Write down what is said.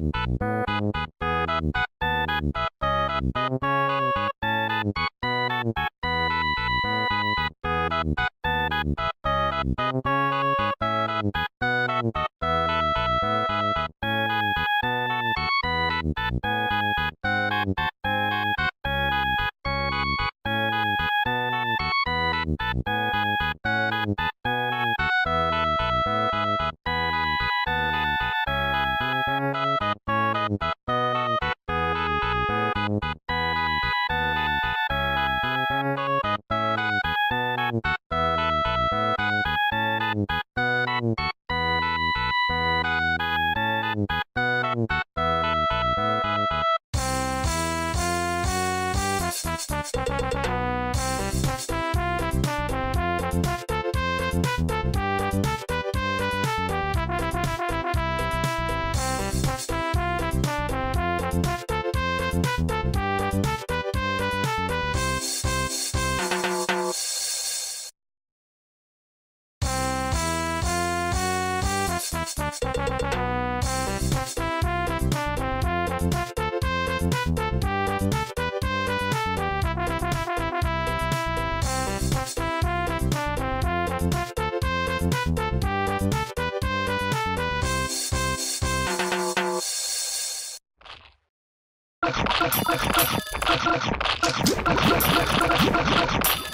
Bye. You